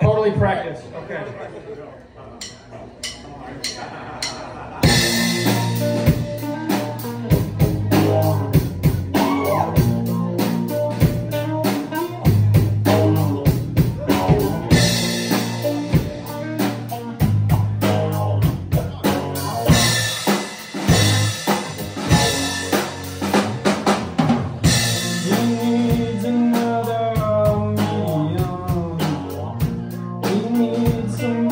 Totally practice. Okay. Some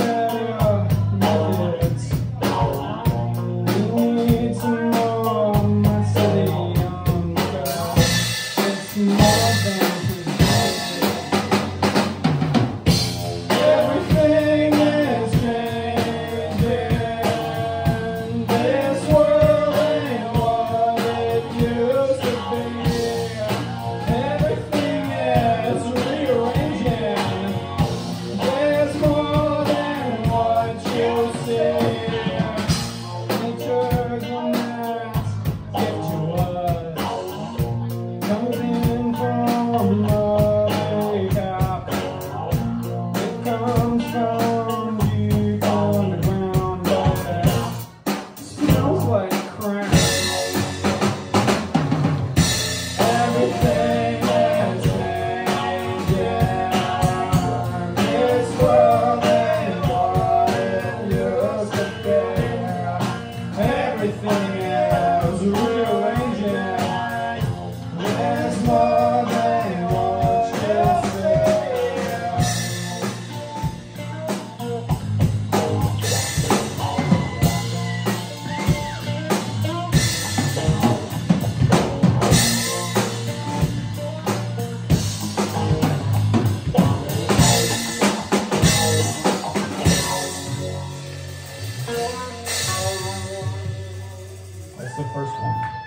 That's the first one.